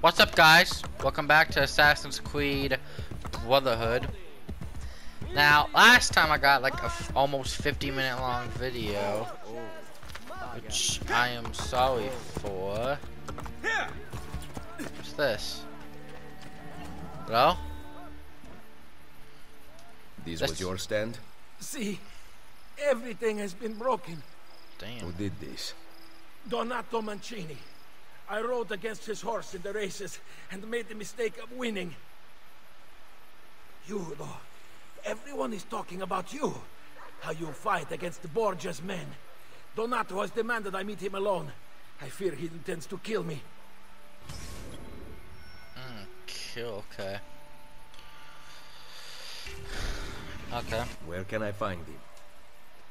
What's up, guys? Welcome back to Assassin's Creed Brotherhood. Now, last time I got like a f almost 50 minute long video, which I am sorry for. What's this? Hello? This That's- was your stand? See, everything has been broken. Damn. Who did this? Donato Mancini. I rode against his horse in the races and made the mistake of winning. You, though. Everyone is talking about you. How you fight against the Borgia's men. Donato has demanded I meet him alone. I fear he intends to kill me. Kill, okay. Okay. Where can I find him?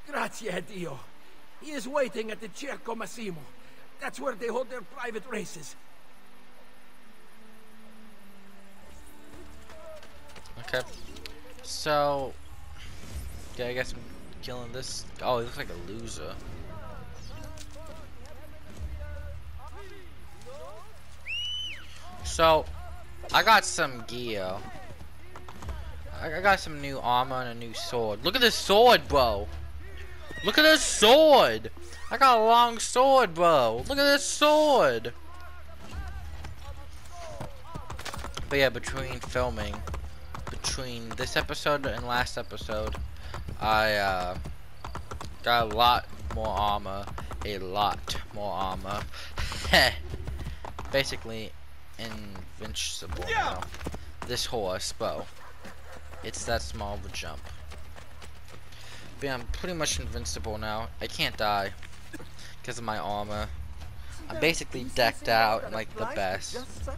Grazie a Dio. He is waiting at the Circo Massimo. That's where they hold their private races. Okay. So, yeah, I guess I'm killing this. Oh, he looks like a loser. So, I got some gear. I got some new armor and a new sword. Look at this sword, bro. Look at this sword. I got a long sword, bro. Look at this sword. But yeah, between filming, between this episode and last episode, I uh, got a lot more armor, a lot more armor. Basically, invincible now. This horse, bow. It's that small of a jump. But yeah, I'm pretty much invincible now. I can't die because of my armor. I'm basically decked out like the best. Look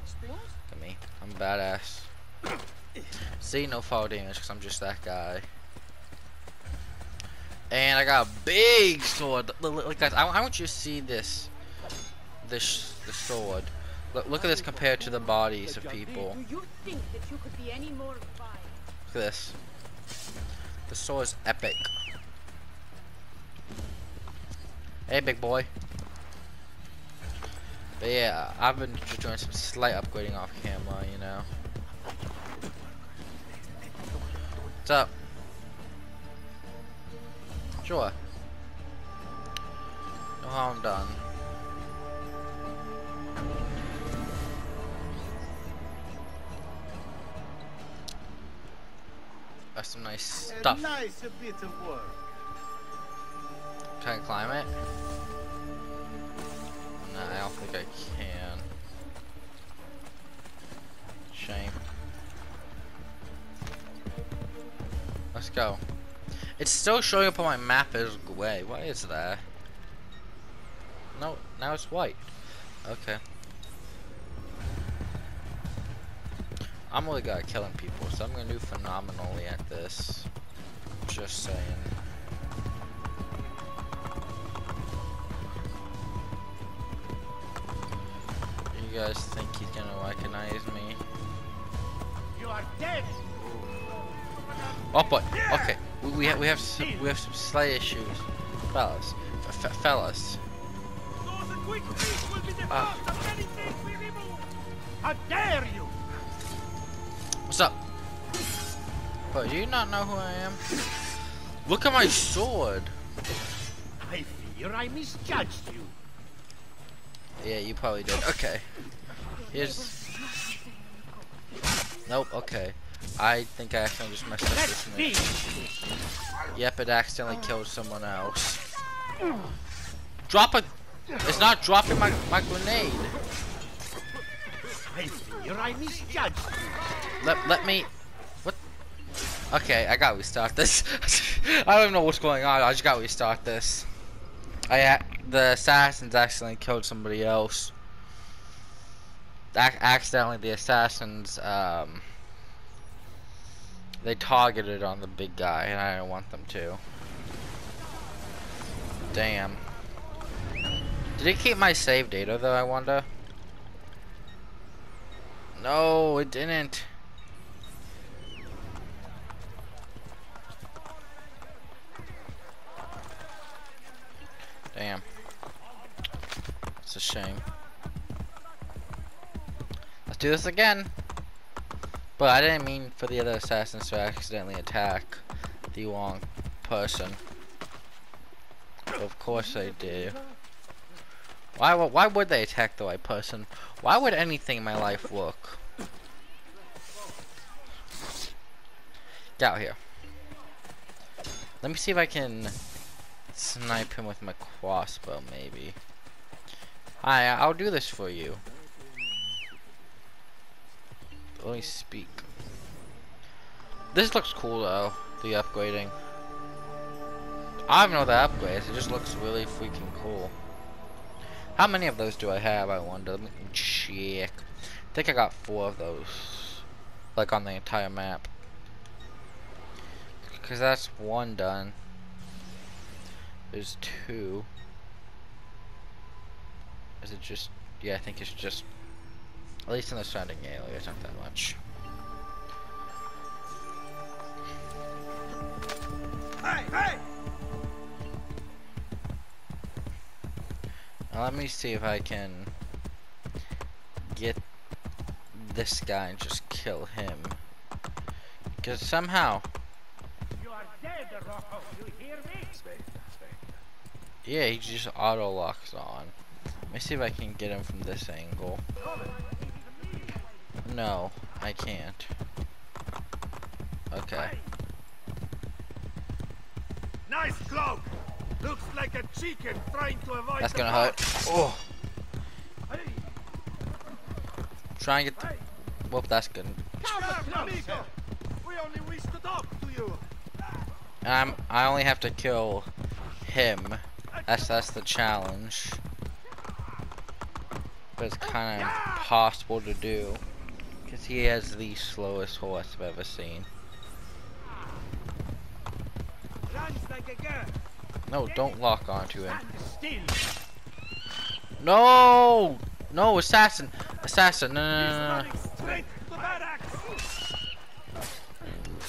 at me. I'm badass. See, no fall damage because I'm just that guy. And I got a big sword. Look, look, guys, I, I want you to see this. This the sword. Look, look at this compared to the bodies of people. Do you think that you could be any more vile? Look at this. The sword is epic. Hey, big boy. But yeah, I've been just doing some slight upgrading off camera, you know. What's up? Sure. No harm done. That's some nice A stuff. nice bit of work. Can I climb it? Nah, I don't think I can. Shame. Let's go. It's still showing up on my map as gray. Why is that? No, now it's white. Okay. I'm really good at killing people, so I'm gonna do phenomenally at this. Just saying. Guys think he's gonna recognize me? You are dead. Oh boy. Okay. We we have we have some, we have some slight issues, fellas. F f fellas. Those quick feet will be the Ah. first of many things we remove. How dare you? What's up? But do you not know who I am? Look at my sword. I fear I misjudged you. Yeah, you probably did. Okay. Here's. Nope. Okay. I think I accidentally just messed up this mission. Yep, it accidentally killed someone else. Drop a. It's not dropping my my grenade. I fear I misjudged. Let let me. What? Okay, I gotta restart this. I don't even know what's going on. I just gotta restart this. I the assassins accidentally killed somebody else. Ac- accidentally, the assassins um. They targeted on the big guy, and I don't want them to. Damn. Did it keep my save data though? I wonder. No, it didn't. Damn. It's a shame. Let's do this again. But I didn't mean for the other assassins to accidentally attack the wrong person. Of course they do. Why, why would they attack the right person? Why would anything in my life work? Get out here. Let me see if I can snipe him with my crossbow, maybe. Hi, I'll do this for you. Let me speak. This looks cool though, the upgrading. I don't know the upgrades, it just looks really freaking cool. How many of those do I have, I wonder? Let me check. I think I got four of those. Like on the entire map. Because that's one done. There's two. Is it just... Yeah, I think it's just... At least in the surrounding area, it's not that much. Hey, hey! Now let me see if I can get this guy and just kill him. Because somehow, You are dead, Rocco. You hear me? Yeah, he just auto locks on. Let me see if I can get him from this angle. No, I can't. Okay. Nice cloak! Looks like a chicken trying to avoid That's gonna hurt. Oh, try and get the. Whoop, that's good. come, amigo! We only wish to talk to you. Um, I only have to kill him. That's that's the challenge. But it's kind of impossible to do. Because he has the slowest horse I've ever seen. No, don't lock onto him. No! No, assassin! Assassin! No, no, no.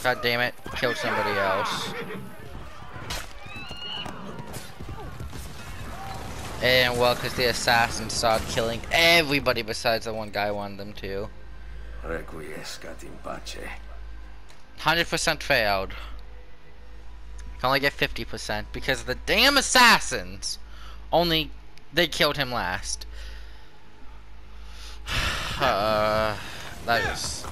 God damn it. Killed somebody else. And well, because the assassin started killing everybody besides the one guy wanted them to. Requiescat in pace. 100% failed. Can only get 50% because the damn assassins only they killed him last. uh, that is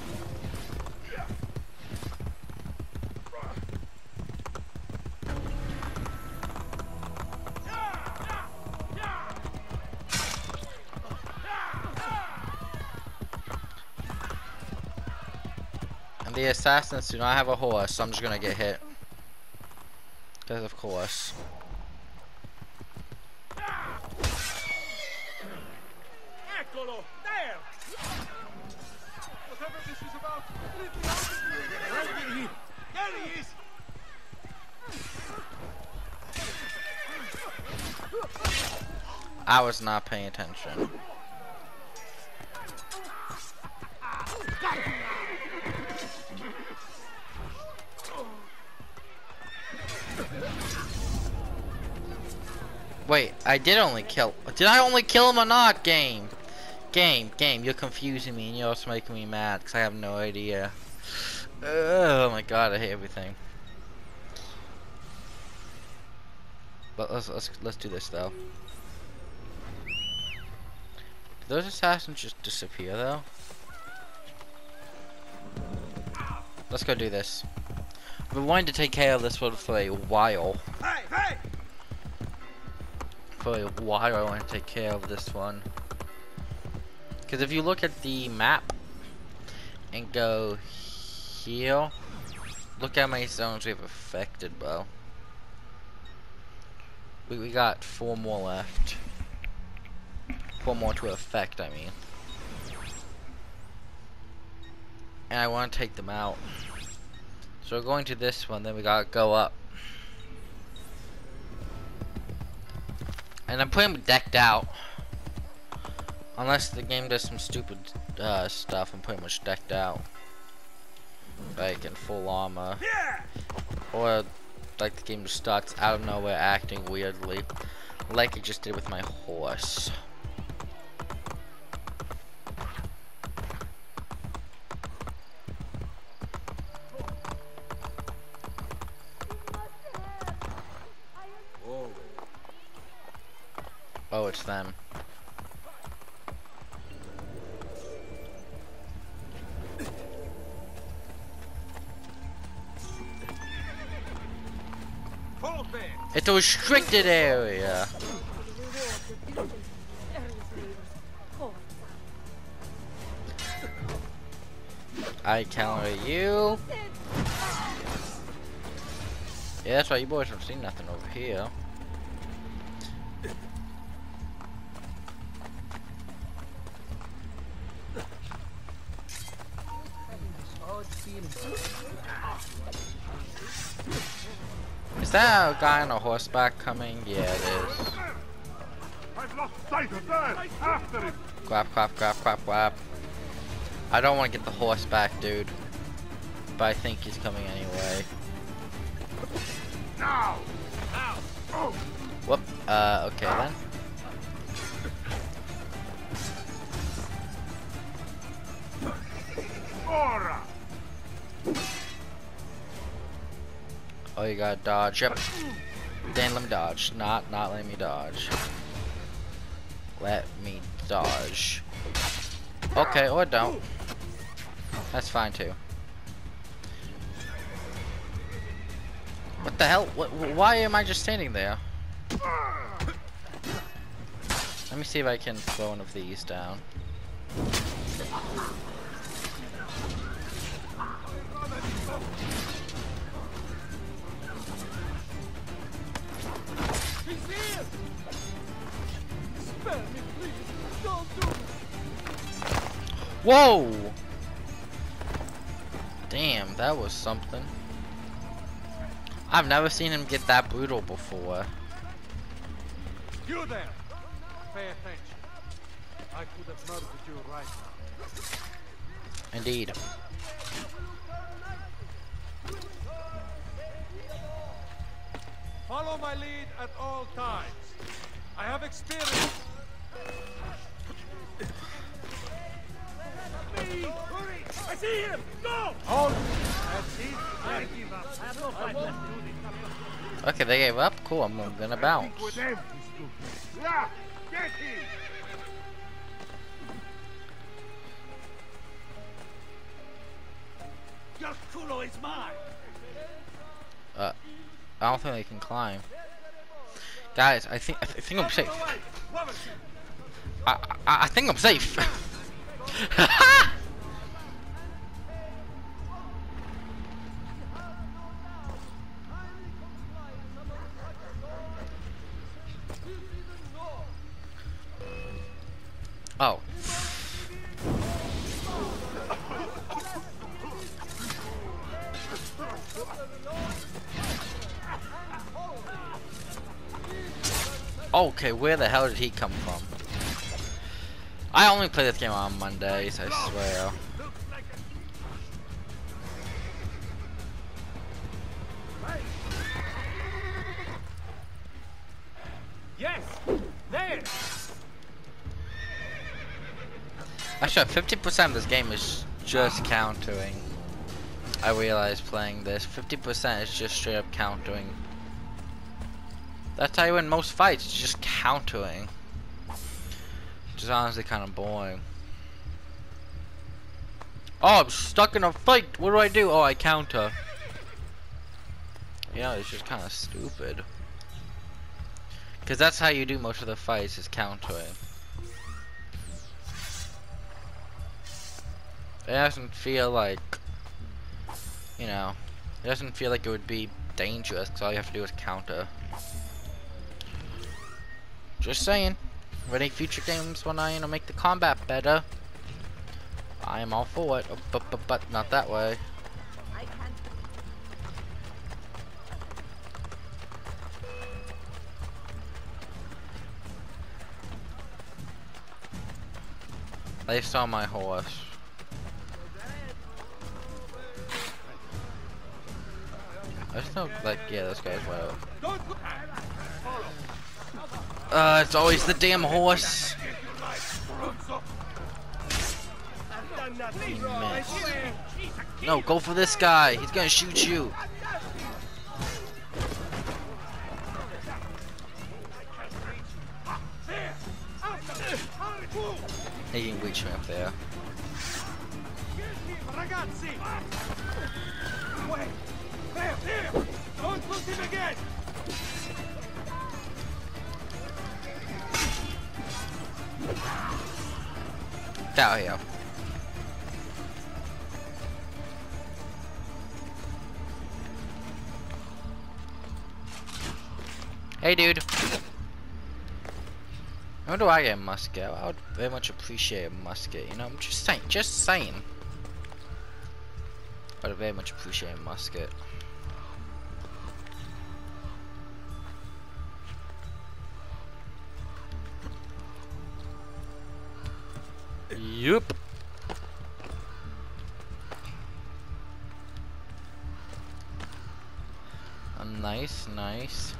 the assassins do not have a horse, so I'm just gonna get hit. Because of course. Eccolo! There! Whatever this is about, let me out of here! Right in here! There he is! I was not paying attention. I did only kill. Did I only kill him or not? Game, game, game. You're confusing me, and you're also making me mad because I have no idea. Oh my god, I hate everything. But let's let's let's do this though. Did those assassins just disappear though? Let's go do this. I've been wanting to take care of this one for a while. Hey, hey! A while I want to take care of this one. Because if you look at the map and go here, look how many zones we've affected, bro. We, we got four more left. Four more to affect, I mean. And I want to take them out. So we're going to this one, then we gotta go up. And I'm pretty much decked out. Unless the game does some stupid uh, stuff, I'm pretty much decked out. Like in full armor. Yeah! Or like the game just starts out of nowhere acting weirdly. Like it just did with my horse. A restricted area. I counter you. Yeah, that's why you boys don't see nothing over here. Is that a guy on a horseback coming? Yeah, it is. I've lost sight of that! After! Clap, clap, clap, clap, clap. I don't want to get the horse back, dude. But I think he's coming anyway. Now! Oh! Whoop. Uh, okay then. Oh, you gotta dodge. Yep. Dan, let me dodge. Not, not let me dodge. Let me dodge. Okay, or don't. That's fine too. What the hell? What, why am I just standing there? Let me see if I can throw one of these down. Whoa! Damn, that was something. I've never seen him get that brutal before. You there! Pay attention. I could have murdered you right now. Indeed. Follow my lead at all times. I have experience. I see him! Go! Hold! I give up. I have no fight left to do this. Okay, they gave up. Cool, I'm gonna bounce. With them, stupid. Yeah! Get him! Your culo is mine! Uh, I don't think they can climb. Guys, I think I, th I think I'm safe. I, I I think I'm safe. oh. Okay, where the hell did he come from? I only play this game on Mondays, I swear. Yes! There! Actually, 50% of this game is just countering. I realize playing this. 50% is just straight up countering. That's how you win most fights, just countering. Which is honestly kind of boring. Oh, I'm stuck in a fight! What do I do? Oh, I counter. Yeah, it's just kind of stupid. Because that's how you do most of the fights, is countering. It doesn't feel like, you know, it doesn't feel like it would be dangerous because all you have to do is counter. Just saying. Any future games when I, you know, make the combat better, I am all for it. Oh, but, but, but not that way. They saw my horse. I still like, yeah, this guy's well. Uh, it's always the damn horse. No, go for this guy. He's gonna shoot you. He can reach me up! There, there! Don't lose him again! Down here. Hey, dude. How do I get a musket? I would very much appreciate a musket. You know, I'm just saying. Just saying. I would very much appreciate a musket. Yup. Uh, nice, nice.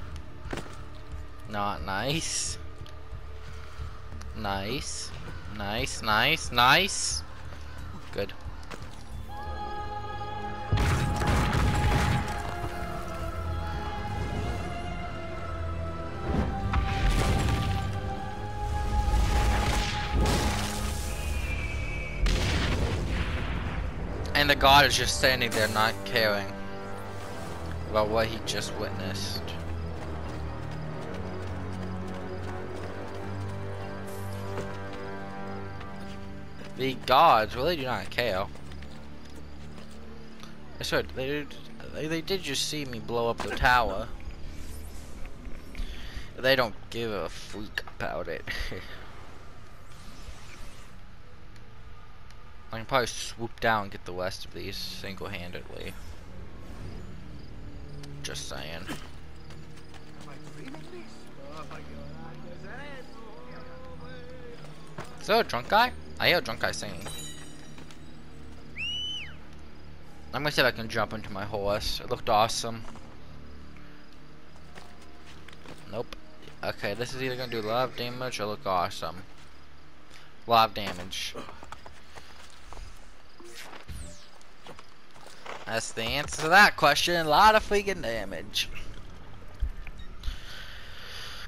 Not nice. Nice. Nice, nice, nice. God is just standing there not caring about what he just witnessed. The gods really do not care. I swear, they they, they did just see me blow up the tower. They don't give a freak about it. I can probably swoop down and get the rest of these single-handedly. Just saying. Is a drunk guy? I hear a drunk guy singing. I'm gonna see if I can jump into my horse. It looked awesome. Nope. Okay, this is either gonna do a lot of damage or look awesome. A lot of damage. That's the answer to that question. A lot of freaking damage.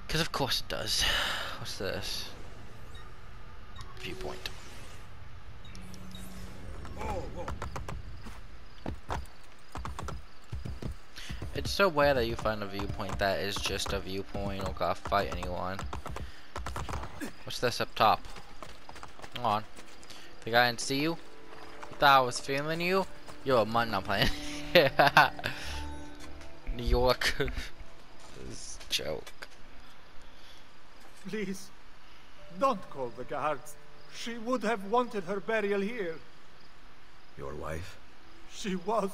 Because of course it does. What's this? Viewpoint. It's so rare that you find a viewpoint that is just a viewpoint or gotta fight anyone. What's this up top? Come on. The guy didn't see you? Thought I was feeling you? You're a mutt, not playing. New York. this joke. Please, don't call the guards. She would have wanted her burial here. Your wife? She was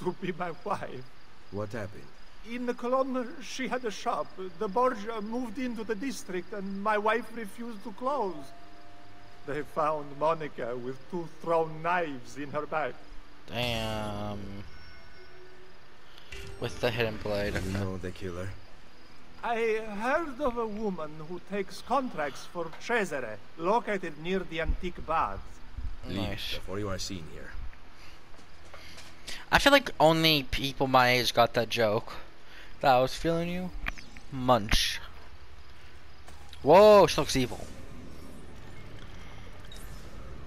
to be my wife. What happened? In the Cologne, she had a shop. The Borgia moved into the district and my wife refused to close. They found Monica with two thrown knives in her back. Damn. With the hidden blade. You know the killer? I heard of a woman who takes contracts for Cesare, located near the antique baths. Nice. before you are seen here. I feel like only people my age got that joke. That I was feeling you. Munch. Whoa, she looks evil.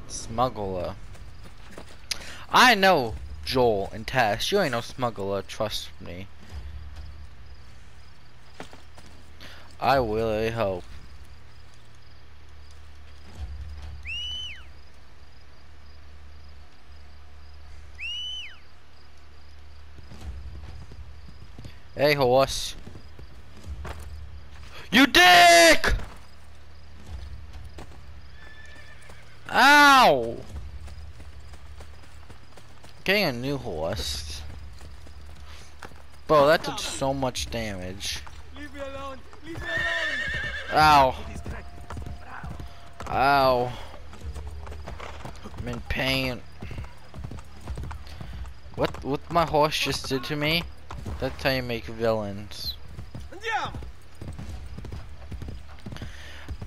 Smuggler. I know Joel and Tess. You ain't no smuggler, trust me. I really hope. Hey, horse. You dick! Ow! Getting a new horse. Bro, that did so much damage. Leave me alone! Leave me alone! Ow. Ow. I'm in pain. What what my horse just did to me? That's how you make villains.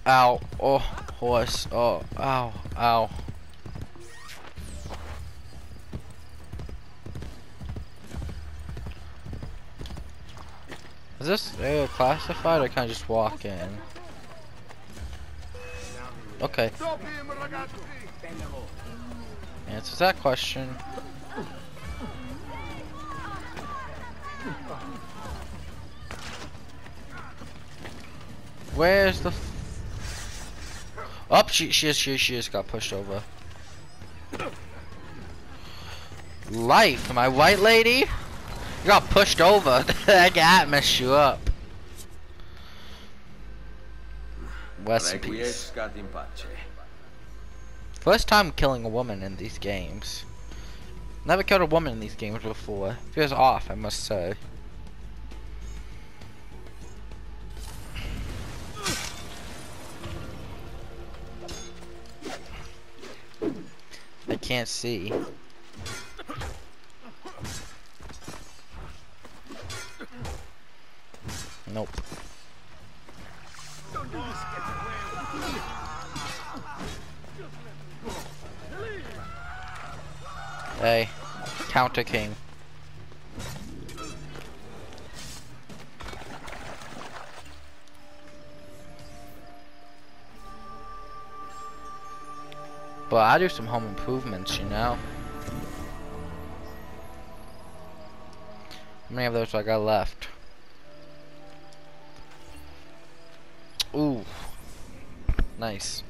Ow. Oh, horse. Oh, ow. Ow. Is this area classified or can I just walk in? Okay. Answers that question. Where's the? Up, oh, she she she she just got pushed over. Life, am I white lady? You got pushed over. that cat messed you up. Rest in peace. First time killing a woman in these games. Never killed a woman in these games before. Feels off, I must say. I can't see. Nope. Don't do this. Hey, counter king. But I do some home improvements, you know. How many of those I got left? Nice.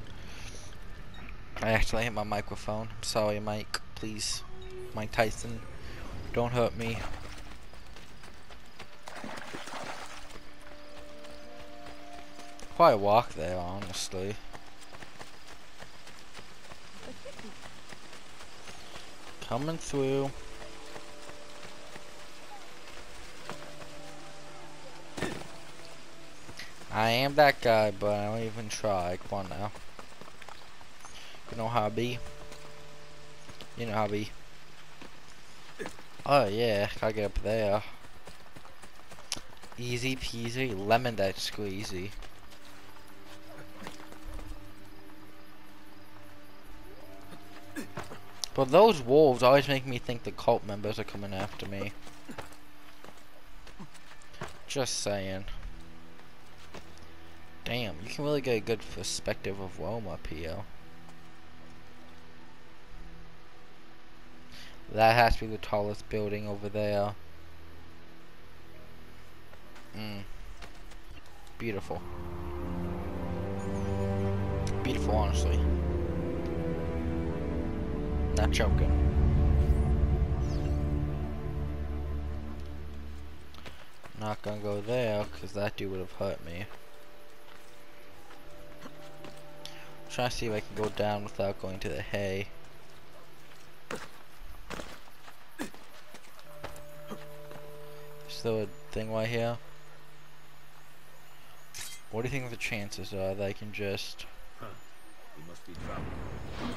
I actually hit my microphone. I'm sorry, Mike. Please. Mike Tyson. Don't hurt me. Quite a walk there, honestly. Coming through. I am that guy, but I don't even try. Come on now. You know how I be. You know how I be. Oh yeah, gotta get up there. Easy peasy, lemon that squeezy. But those wolves always make me think the cult members are coming after me. Just saying. Damn, you can really get a good perspective of Rome up here. That has to be the tallest building over there. Mm. Beautiful. Beautiful, honestly. Not joking. Not gonna go there, because that dude would have hurt me. Trying to see if I can go down without going to the hay. Still a thing right here. What do you think the chances are that I can just... Huh. He must be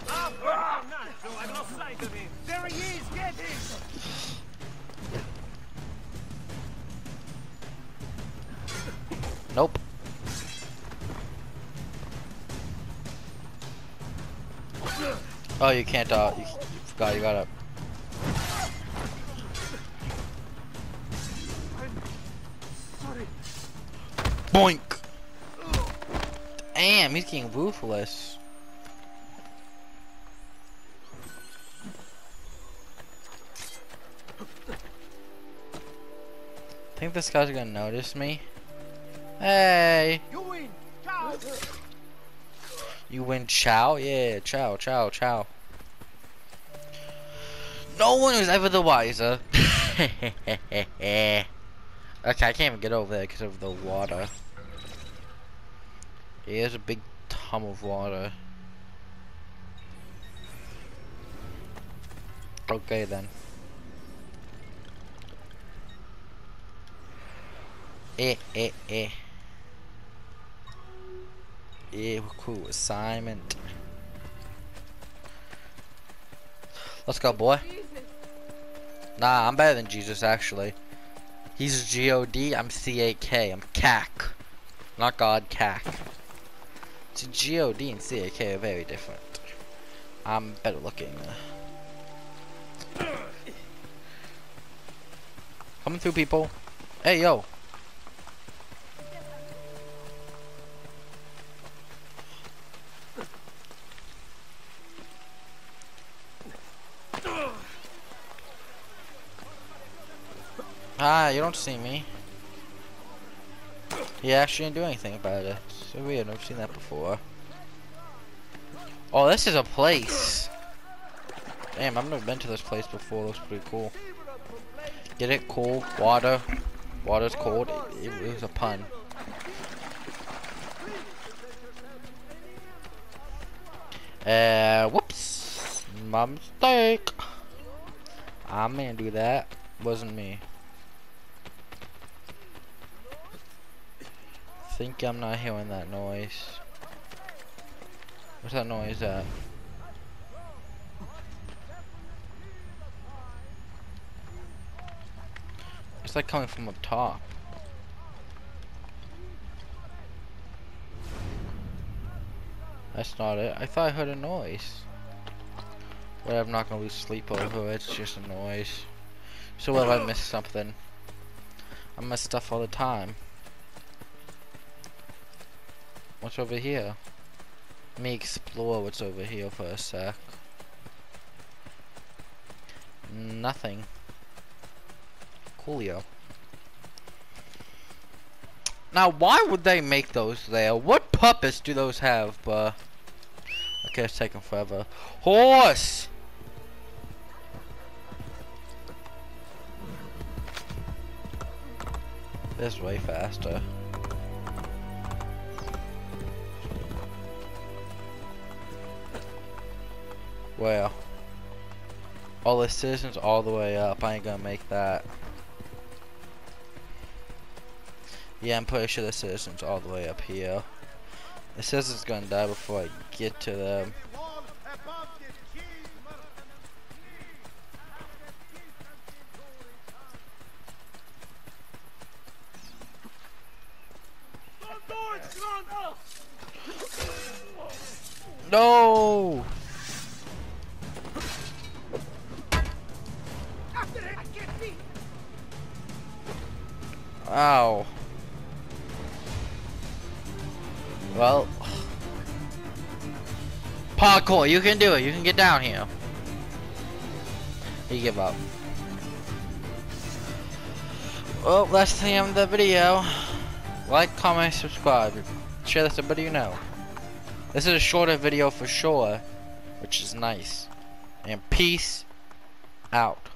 Ah, no, I lost sight of him. There he is, get him! Nope. Oh, you can't, uh, you, you forgot, you gotta... Boink! Damn, he's getting ruthless. I Think this guy's gonna notice me? Hey! You win! You win chow? Yeah, chow, chow, chow. No one was ever the wiser. okay, I can't even get over there because of the water. Here's a big ton of water. Okay then. Eh, eh, eh. Yeah, cool. Assignment. Let's go, boy. Nah, I'm better than Jesus, actually. He's G-O-D, I'm C-A-K. I'm CAK. Not God, CAK. See, G-O-D and C-A-K are very different. I'm better looking. Coming through, people. Hey, yo. Ah, you don't see me. He actually didn't do anything about it. So weird, I've never seen that before. Oh, this is a place. Damn, I've never been to this place before. Looks pretty cool. Get it? Cool. Water. Water's cold. It, it was a pun. Uh, whoops. My mistake. I'm gonna do that. Wasn't me. Think I'm not hearing that noise. What's that noise at? It's like coming from up top. That's not it. I thought I heard a noise. But I'm not gonna lose sleep over it. It's just a noise. So what if I miss something? I miss stuff all the time. What's over here? Let me explore what's over here for a sec. Nothing. Coolio. Now, why would they make those there? What purpose do those have, but... Okay, it's taking forever. Horse! This way faster. Well. All the citizens all the way up. I ain't gonna make that. Yeah, I'm pretty sure the citizens all the way up here. The citizens gonna die before I get to them. No! Ow. Well. Parkour, you can do it. You can get down here. You give up. Well, that's the end of the video. Like, comment, subscribe. Share this with somebody you know. This is a shorter video for sure, which is nice. And peace out.